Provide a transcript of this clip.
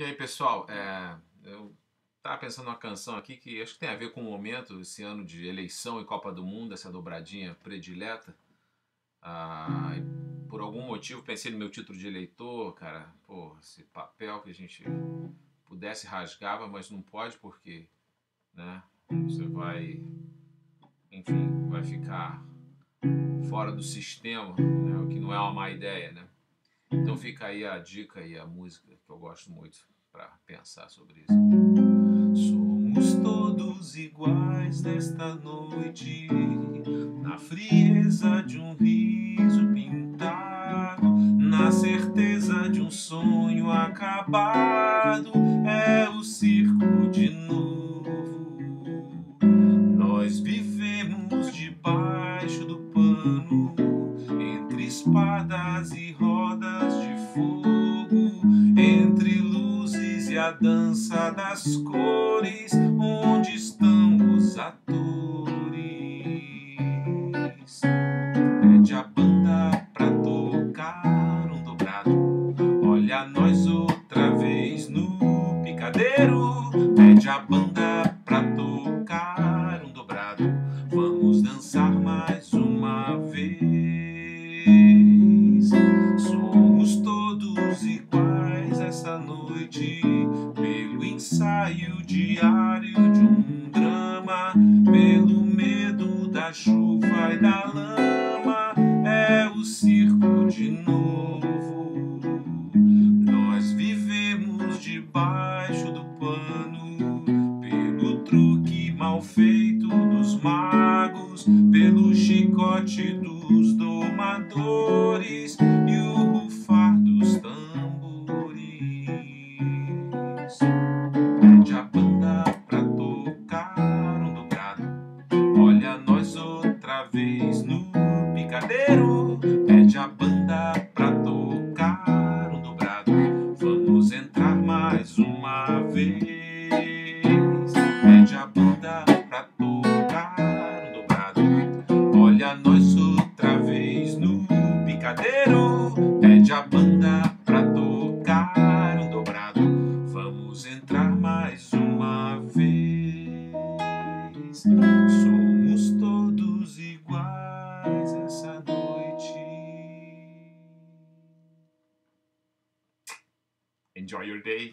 E aí, pessoal, é, eu estava pensando numa canção aqui que acho que tem a ver com o momento, esse ano de eleição e Copa do Mundo, essa dobradinha predileta. Ah, por algum motivo pensei no meu título de eleitor, cara, pô, esse papel que a gente pudesse rasgava, mas não pode porque, né, você vai, enfim, vai ficar fora do sistema, né, o que não é uma má ideia, né. Então fica aí a dica e a música eu gosto muito para pensar sobre isso. Somos todos iguais nesta noite, na frieza de um riso pintado, na certeza de um sonho acabado. É o circo de novo. Espadas e a dança das cores, onde estão os atores? Pede a banda pra tocar um dobrado. Olha nós outra vez no picadeiro. Pede a banda pra tocar um dobrado. Vamos dançar mais uma diário de um drama, pelo medo da chuva e da lama, é o circo de novo. Nós vivemos debaixo do pano, pelo truque mal feito dos magos, pelo chicote dos domadores e o rufar dos tambores. Vez no picadeiro. Pede a banda pra tocar um dobrado. Vamos entrar mais uma vez. Pede a banda pra tocar um dobrado. Olha nós outra vez no picadeiro. Pede a banda Enjoy your day.